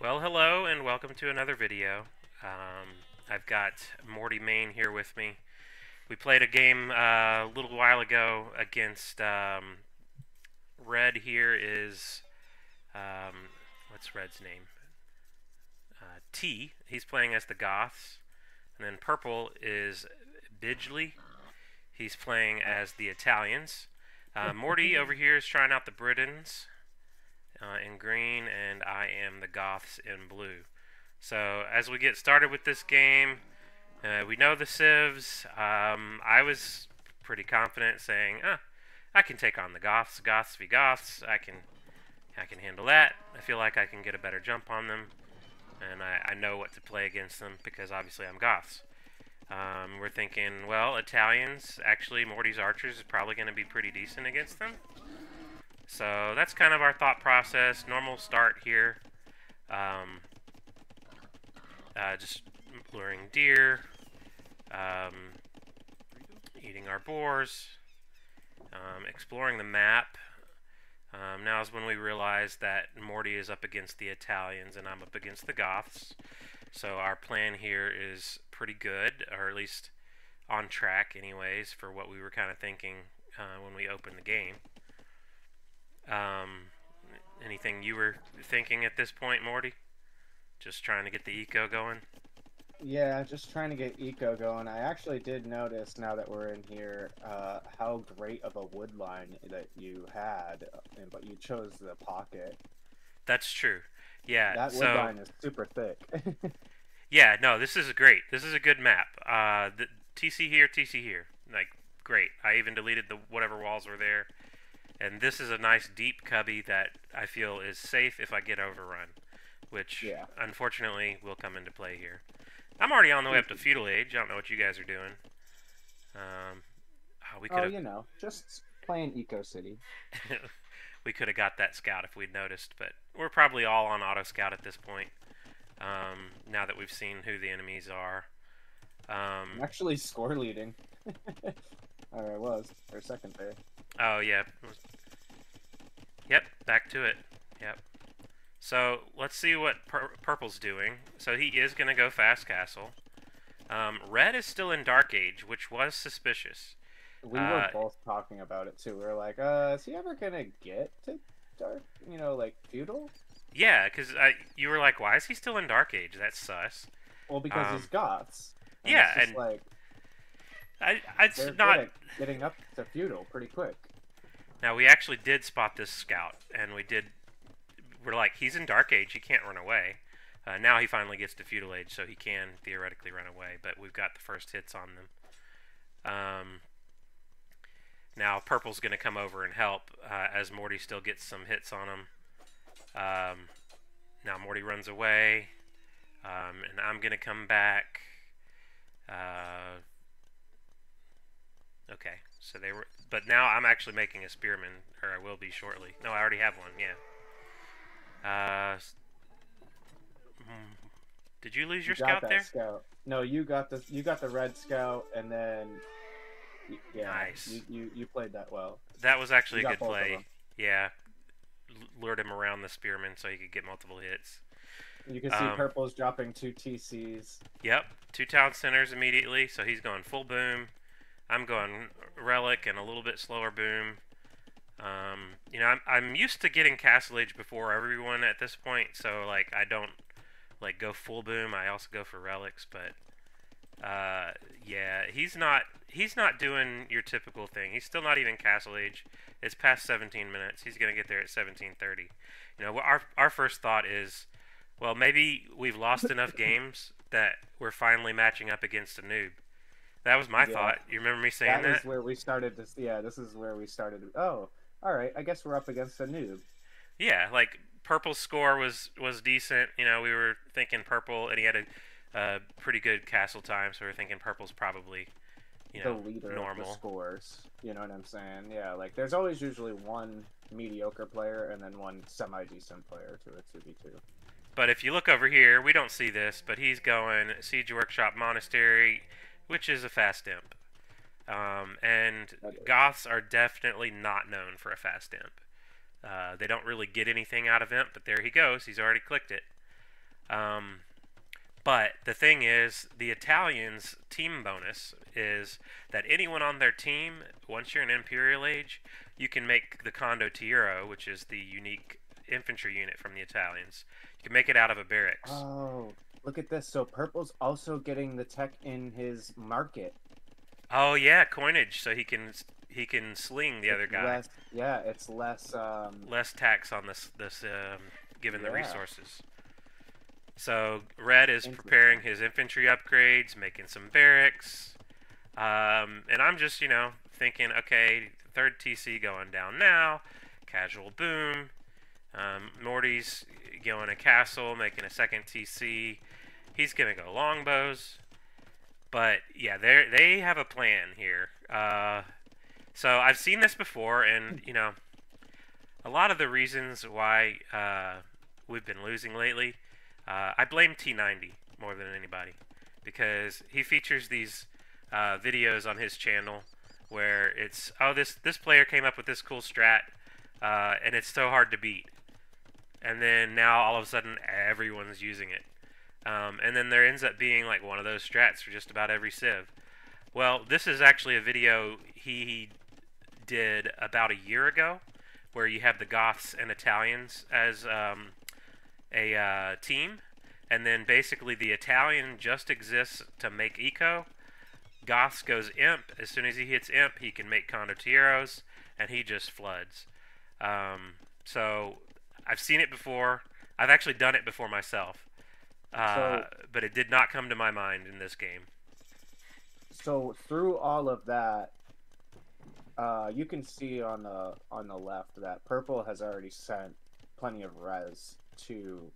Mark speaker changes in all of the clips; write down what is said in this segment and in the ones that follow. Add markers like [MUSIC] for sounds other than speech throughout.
Speaker 1: Well, hello and welcome to another video. Um, I've got Morty Main here with me. We played a game uh, a little while ago against um, Red. Here is um, what's Red's name? Uh, T. He's playing as the Goths, and then Purple is Bidgley. He's playing as the Italians. Uh, Morty [LAUGHS] over here is trying out the Britons uh, in green, and I am the Goths in blue. So as we get started with this game, uh, we know the civs. Um, I was pretty confident saying, ah, I can take on the Goths. Goths v Goths. I can, I can handle that. I feel like I can get a better jump on them, and I, I know what to play against them because obviously I'm Goths. Um, we're thinking, well, Italians, actually, Morty's Archers is probably going to be pretty decent against them. So that's kind of our thought process. Normal start here. Um, uh, just luring deer, um, eating our boars, um, exploring the map. Um, now is when we realize that Morty is up against the Italians and I'm up against the Goths. So our plan here is pretty good, or at least on track anyways, for what we were kind of thinking uh, when we opened the game. Um, anything you were thinking at this point, Morty? Just trying to get the eco going?
Speaker 2: Yeah, just trying to get eco going. I actually did notice now that we're in here uh, how great of a wood line that you had, but you chose the pocket.
Speaker 1: That's true. Yeah,
Speaker 2: that wood
Speaker 1: so,
Speaker 2: line is super thick. [LAUGHS]
Speaker 1: yeah, no, this is great. This is a good map. Uh, the TC here, TC here, like great. I even deleted the whatever walls were there. And this is a nice deep cubby that I feel is safe if I get overrun, which
Speaker 2: yeah.
Speaker 1: unfortunately will come into play here. I'm already on the way up to feudal age. I don't know what you guys are doing. Um,
Speaker 2: oh, we could. Oh, you know, just playing Eco City. [LAUGHS]
Speaker 1: we could have got that scout if we'd noticed, but we're probably all on auto scout at this point. Um, now that we've seen who the enemies are. Um,
Speaker 2: I'm actually score leading. [LAUGHS] or I was, or second there.
Speaker 1: Oh yeah. Yep, back to it. Yep. So let's see what Pur Purple's doing. So he is going to go fast castle. Um, Red is still in Dark Age, which was suspicious.
Speaker 2: We uh, were both talking about it too. We were like, uh, is he ever going to get to Dark, you know, like feudal?
Speaker 1: Yeah, because you were like, why is he still in Dark Age? That's sus.
Speaker 2: Well, because um, he's Goths.
Speaker 1: And yeah, and
Speaker 2: like
Speaker 1: I, it's not
Speaker 2: getting up to feudal pretty quick.
Speaker 1: Now we actually did spot this scout, and we did. We're like, he's in Dark Age. He can't run away. Uh, now he finally gets to Feudal Age, so he can theoretically run away. But we've got the first hits on them. Um, now Purple's going to come over and help uh, as Morty still gets some hits on him. Um, now Morty runs away, um, and I'm going to come back. Uh, okay. So they were, but now I'm actually making a spearman, or I will be shortly. No, I already have one. Yeah. Uh, hmm. did you lose your
Speaker 2: you
Speaker 1: scout there?
Speaker 2: Scout. No, you got the you got the red scout, and then yeah,
Speaker 1: nice.
Speaker 2: You, you you played that well.
Speaker 1: That was actually you a good play. Yeah, lured him around the spearman so he could get multiple hits.
Speaker 2: You can see um, purple's dropping two TCs.
Speaker 1: Yep, two town centers immediately, so he's going full boom. I'm going relic and a little bit slower boom. Um, you know, I'm, I'm used to getting Castle Age before everyone at this point, so like I don't like go full boom. I also go for relics, but uh, yeah, he's not he's not doing your typical thing. He's still not even Castle Age. It's past 17 minutes. He's gonna get there at 17:30. You know, our our first thought is, well, maybe we've lost enough games that we're finally matching up against a noob. That was my yeah. thought. You remember me saying that?
Speaker 2: That is where we started this. Yeah, this is where we started. Oh, all right. I guess we're up against a noob.
Speaker 1: Yeah, like purple score was was decent. You know, we were thinking purple, and he had a uh, pretty good castle time, so we are thinking purple's probably you know
Speaker 2: the leader
Speaker 1: normal
Speaker 2: of the scores. You know what I'm saying? Yeah, like there's always usually one mediocre player and then one semi decent player to a two v two.
Speaker 1: But if you look over here, we don't see this, but he's going Siege Workshop Monastery which is a fast imp. Um, and Goths are definitely not known for a fast imp. Uh, they don't really get anything out of imp, but there he goes. He's already clicked it. Um, but the thing is, the Italians' team bonus is that anyone on their team, once you're in Imperial Age, you can make the Condo Condottiero, which is the unique infantry unit from the Italians. You can make it out of a barracks.
Speaker 2: Oh, look at this. So Purple's also getting the tech in his market.
Speaker 1: Oh yeah, coinage, so he can he can sling the other guy.
Speaker 2: Less, yeah, it's less. Um,
Speaker 1: Less tax on this this um, given the resources. So Red is preparing his infantry upgrades, making some barracks, um, and I'm just you know thinking, okay, third TC going down now, casual boom. Um, Morty's going a castle, making a second TC. He's gonna go longbows, but yeah, they they have a plan here. Uh, so I've seen this before, and you know, a lot of the reasons why uh, we've been losing lately, uh, I blame T90 more than anybody because he features these uh, videos on his channel where it's oh this this player came up with this cool strat uh, and it's so hard to beat, and then now all of a sudden everyone's using it, um, and then there ends up being like one of those strats for just about every civ. Well, this is actually a video he did about a year ago, where you have the Goths and Italians as um, a uh, team, and then basically the Italian just exists to make eco. Goths goes imp. As soon as he hits imp, he can make condottieros, and he just floods. Um, so I've seen it before. I've actually done it before myself, uh,
Speaker 2: So-
Speaker 1: but it did not come to my mind in this game.
Speaker 2: so through all of that, uh, you can see on the on the left that Purple has already sent plenty of res to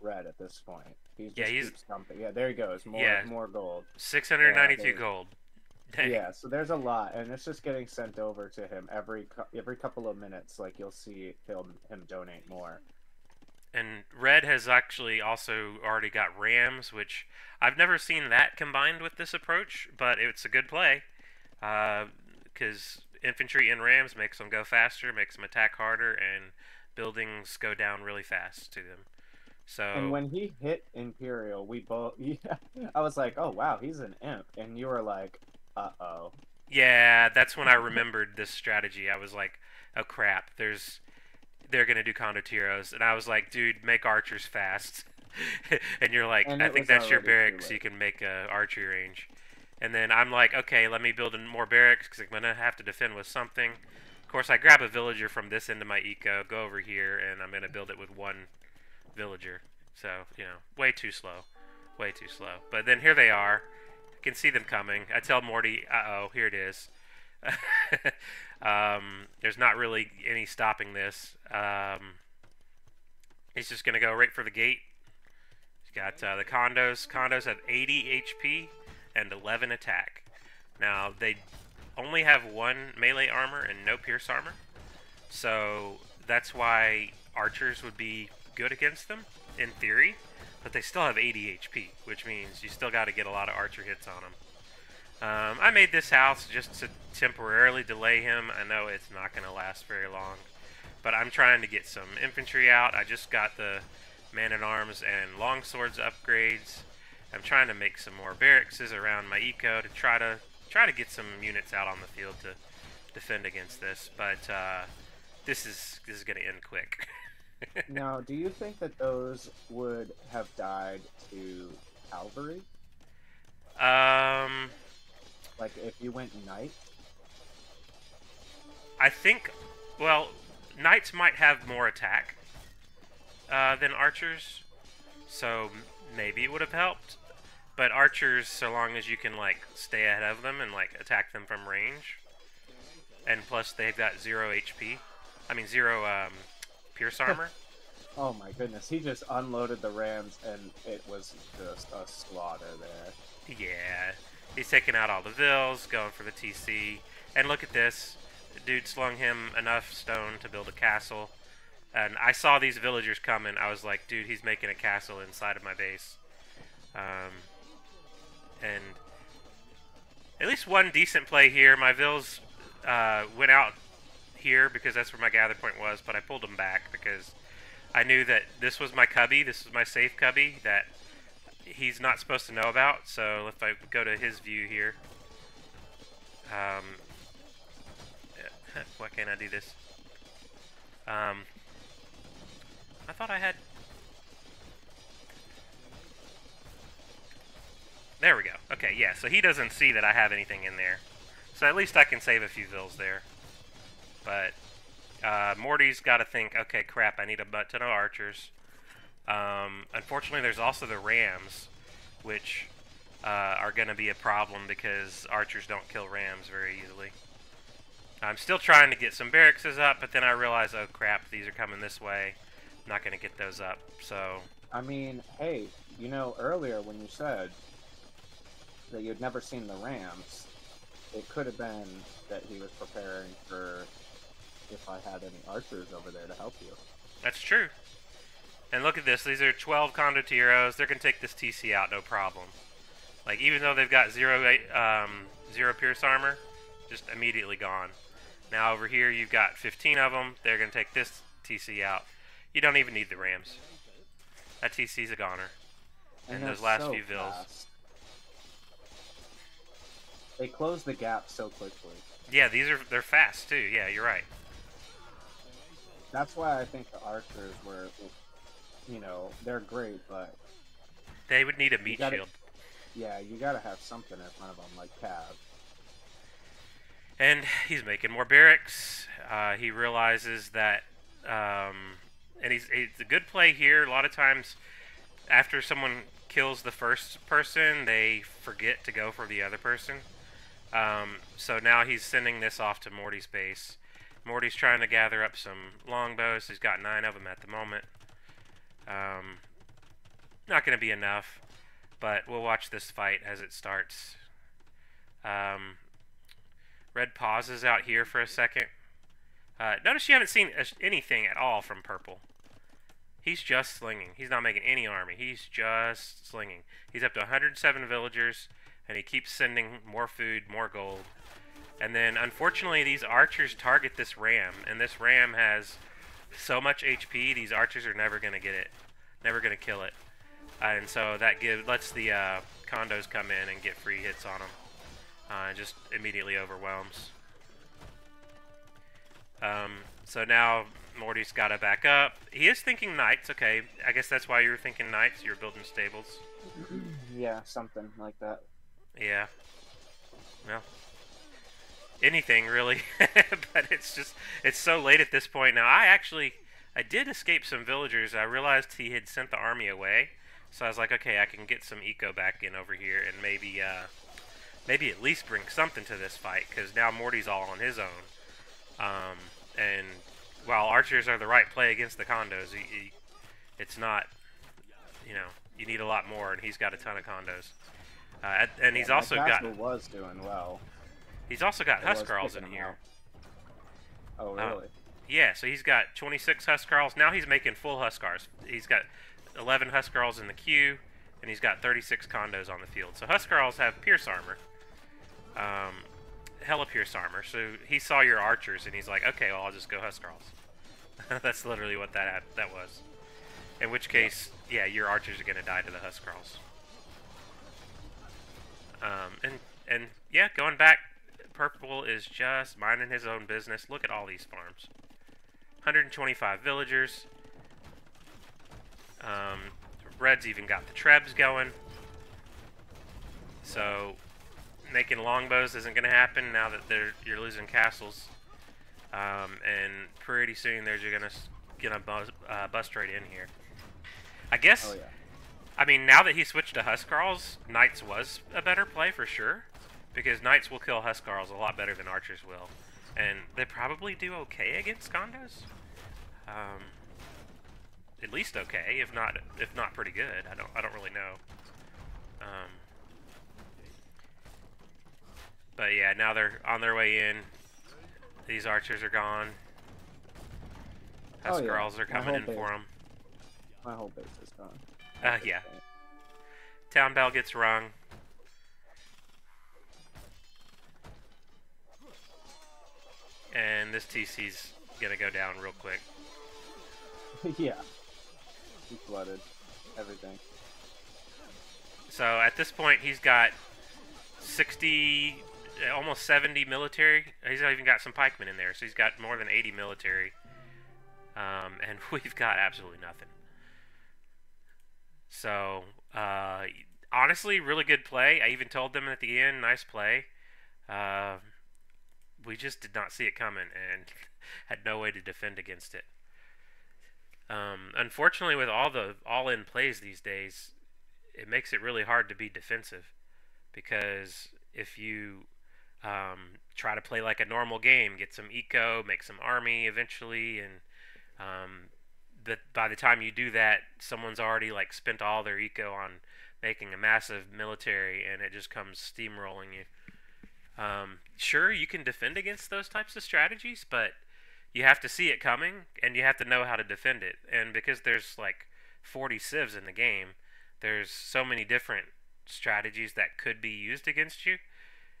Speaker 2: Red at this point. He's
Speaker 1: Yeah,
Speaker 2: just
Speaker 1: he's-
Speaker 2: something. Yeah, there he goes. More
Speaker 1: Yeah.
Speaker 2: more gold.
Speaker 1: 692
Speaker 2: Yeah,
Speaker 1: gold. Dang. [LAUGHS]
Speaker 2: Yeah, so there's a lot, and it's just getting sent over to him every every couple of minutes. Like you'll see him him donate more.
Speaker 1: And Red has actually also already got Rams, which I've never seen that combined with this approach, but it's a good play. Because infantry and Rams makes them go faster, makes them attack harder, and buildings go down really fast to them. So
Speaker 2: And when he hit Imperial, we both. [LAUGHS] Yeah, I was like, "Oh wow, he's an imp," and you were like, "Uh oh."
Speaker 1: Yeah, that's when I remembered this strategy. I was like, "Oh crap, there's they're gonna do condottieros," and I was like, "Dude, make archers fast." [LAUGHS] and you're like,
Speaker 2: And
Speaker 1: "I think that's your barracks. You can make a archery range." And then I'm like, "Okay, let me build in more barracks because I'm gonna have to defend with something." Of course, I grab a villager from this end of my eco, go over here, and I'm gonna build it with one villager. So you know, way too slow, way too slow. But then here they are. I can see them coming. I tell Morty, uh oh, here it is. [LAUGHS] um, there's not really any stopping this. Um, he's just going to go right for the gate. He's got uh, the condos. Condos have 80 HP and 11 attack. Now, they only have one melee armor and no pierce armor. So that's why archers would be good against them, in theory. But they still have 80 HP, which means you still got to get a lot of archer hits on them. Um, I made this house just to temporarily delay him. I know it's not going to last very long, but I'm trying to get some infantry out. I just got the man-at-arms and longswords upgrades. I'm trying to make some more barracks around my eco to try to try to get some units out on the field to defend against this. But uh, this is this is going to end quick. [LAUGHS]
Speaker 2: Now, do you think that those would have died to cavalry?
Speaker 1: um,
Speaker 2: Like if you went knight?
Speaker 1: I think, well, knights might have more attack uh, than archers, so maybe it would have helped. But archers, so long as you can like stay ahead of them and like attack them from range, and plus they've got zero HP. I mean zero um, pierce armor.
Speaker 2: Oh my goodness, he just unloaded the rams and it was just a slaughter there.
Speaker 1: Yeah, he's taking out all the vills, going for the TC, and look at this. Dude slung him enough stone to build a castle. And I saw these villagers coming. I was like, dude, he's making a castle inside of my base. Um, and at least one decent play here. My vills uh, went out here because that's where my gather point was, but I pulled them back because I knew that this was my cubby, this was my safe cubby that he's not supposed to know about. So if I go to his view here, um, [LAUGHS] why can't I do this? Um, I thought I had. There we go. Okay, yeah, so he doesn't see that I have anything in there. So at least I can save a few vills there. But uh, Morty's got to think, okay, crap, I need a butt ton of archers. Um, unfortunately, there's also the rams, which uh, are going to be a problem because archers don't kill rams very easily. I'm still trying to get some barracks up, but then I realize, oh crap, these are coming this way. I'm not going to get those up, so...
Speaker 2: I mean, hey, you know, earlier when you said that you'd never seen the Rams, it could have been that he was preparing for if I had any archers over there to help you.
Speaker 1: That's true. And look at this. These are 12 Condottieri. They're going to take this TC out, no problem. Like, even though they've got zero, um, zero Pierce armor, just immediately gone. Now over here, you've got 15 of them. They're going to take this TC out. You don't even need the Rams. That TC's a goner. And, and those last so few vills. Fast.
Speaker 2: They close the gap so quickly.
Speaker 1: Yeah, these are they're fast too. Yeah, you're right.
Speaker 2: That's why I think the archers were, you know, they're great, but
Speaker 1: they would need a meat
Speaker 2: gotta,
Speaker 1: shield.
Speaker 2: Yeah, you gotta have something in front of them, like Cav.
Speaker 1: And he's making more barracks. Uh, he realizes that, um, and he's it's a good play here. A lot of times, after someone kills the first person, they forget to go for the other person. Um, so now he's sending this off to Morty's base. Morty's trying to gather up some longbows. He's got nine of them at the moment. Um, not going to be enough, but we'll watch this fight as it starts. Um, Red pauses out here for a second. Uh, notice you haven't seen anything at all from Purple. He's just slinging. He's not making any army. He's just slinging. He's up to 107 villagers and he keeps sending more food, more gold. And then, unfortunately, these archers target this ram, and this ram has so much HP, these archers are never going to get it, never going to kill it. Uh, and so that gives lets the uh, condos come in and get free hits on them. Uh, and just immediately overwhelms. Um, so now Morty's got to back up. He is thinking knights. Okay, I guess that's why you were thinking knights. You're building stables.
Speaker 2: yeah, something like that.
Speaker 1: Yeah. Well, anything really, [LAUGHS] but it's just it's so late at this point now. I actually I did escape some villagers. I realized he had sent the army away, so I was like, okay, I can get some eco back in over here and maybe uh, maybe at least bring something to this fight because now Morty's all on his own. Um, and while archers are the right play against the condos, he, he, it's not. You know, you need a lot more, and he's got a ton of condos. Uh, and he's
Speaker 2: yeah,
Speaker 1: also got.
Speaker 2: was doing well.
Speaker 1: He's also got Huskarls in here.
Speaker 2: Oh uh, really? Uh,
Speaker 1: yeah, so he's got 26 Huskarls. Now he's making full Huskars. He's got 11 Huskarls in the queue, and he's got 36 condos on the field. So Huskarls have Pierce armor. Um, hella Pierce armor. So he saw your archers, and he's like, okay, well, I'll just go Huskarls. [LAUGHS] That's literally what that had, that was. In which case, yeah, your archers are going to die to the Huskarls. Um, and and yeah, going back, Purple is just minding his own business. Look at all these farms. 125 villagers. Um, Red's even got the trebs going. So making longbows isn't going to happen now that they're you're losing castles. Um, and pretty soon they're just going to gonna bust, uh, bust right in here. I guess
Speaker 2: oh, yeah.
Speaker 1: I mean, now that he switched to Huskarls, Knights was a better play for sure. Because Knights will kill Huskarls a lot better than Archers will. And they probably do okay against Condos. Um, at least okay, if not if not pretty good. I don't I don't really know. Um, but yeah, now they're on their way in. These archers are gone. Huskarls oh, yeah. are coming in base. for them.
Speaker 2: My whole base is gone.
Speaker 1: Uh, yeah. Town bell gets rung. And this TC's gonna go down real quick. [LAUGHS]
Speaker 2: yeah. He flooded everything.
Speaker 1: So at this point, he's got 60, uh, almost 70 military. He's not even got some pikemen in there, so he's got more than 80 military. Um, and [LAUGHS] we've got absolutely nothing. So, uh, honestly, really good play. I even told them at the end, nice play. Uh, we just did not see it coming and [LAUGHS] had no way to defend against it. Um, unfortunately, with all the all-in plays these days, it makes it really hard to be defensive because if you um, try to play like a normal game, get some eco, make some army eventually, and um, by the time you do that, someone's already like spent all their eco on making a massive military, and it just comes steamrolling you. Um, sure, you can defend against those types of strategies, but you have to see it coming, and you have to know how to defend it. And because there's like 40 civs in the game, there's so many different strategies that could be used against you.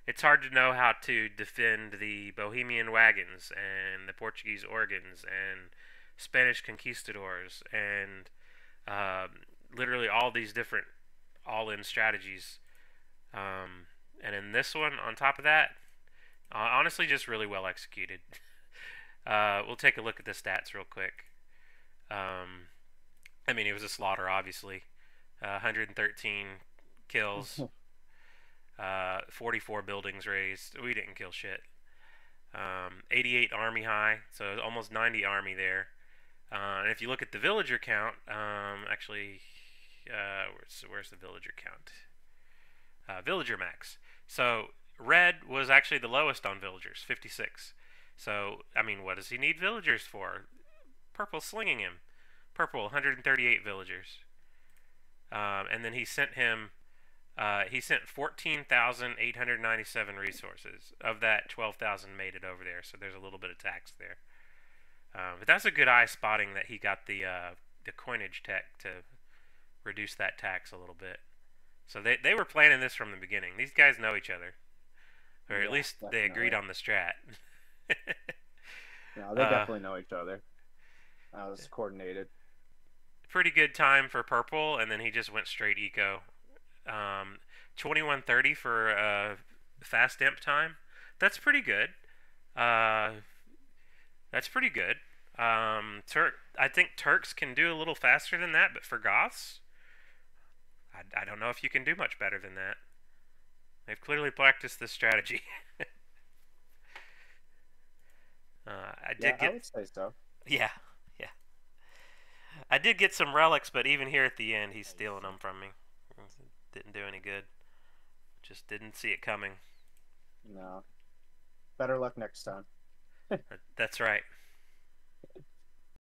Speaker 1: It's hard to know how to defend the Bohemian wagons and the Portuguese organs and Spanish conquistadors and um, literally all these different all-in strategies. Um, and in this one, on top of that, uh, honestly, just really well executed. [LAUGHS] uh, we'll take a look at the stats real quick. Um, I mean, it was a slaughter, obviously. Uh, 113 kills, [LAUGHS] uh, 44 buildings raised. We didn't kill shit. Um, 88 army high, so almost 90 army there. Uh, and if you look at the villager count, um, actually, uh, where's, where's the villager count? Uh, villager max. So red was actually the lowest on villagers, 56. So, I mean, what does he need villagers for? Purple slinging him. Purple, 138 villagers. Um, and then he sent him, uh, he sent 14,897 resources. Of that, 12,000 made it over there. So there's a little bit of tax there. Um, but that's a good eye spotting that he got the uh, the coinage tech to reduce that tax a little bit. So they they were planning this from the beginning. These guys know each other, or yeah, at least definitely. they agreed on the strat.
Speaker 2: no, they uh, definitely know each other. That was coordinated.
Speaker 1: Pretty good time for purple, and then he just went straight eco. Um, 2130 for uh, fast imp time. That's pretty good. Uh, that's pretty good. Um, Turk, I think Turks can do a little faster than that, but for Goths, I, I don't know if you can do much better than that. They've clearly practiced this strategy. [LAUGHS] uh, I did
Speaker 2: yeah,
Speaker 1: get.
Speaker 2: I would say so.
Speaker 1: Yeah, yeah. I did get some relics, but even here at the end, he's stealing them from me. Didn't do any good. Just didn't see it coming.
Speaker 2: No. Better luck next time.
Speaker 1: That's right.